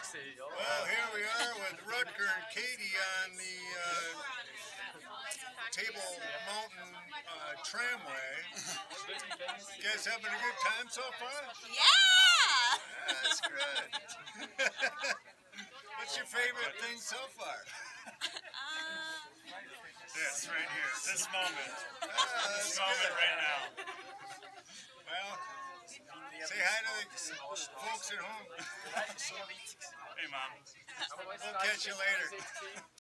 Well, here we are with Rutger and Katie on the uh, Table Mountain uh, Tramway. You guys having a good time so far? Yeah! That's good. What's your favorite thing so far? Uh, This right here, this moment, Ah, this moment good. right now. The folks at home. Hey, mom. We'll catch you later.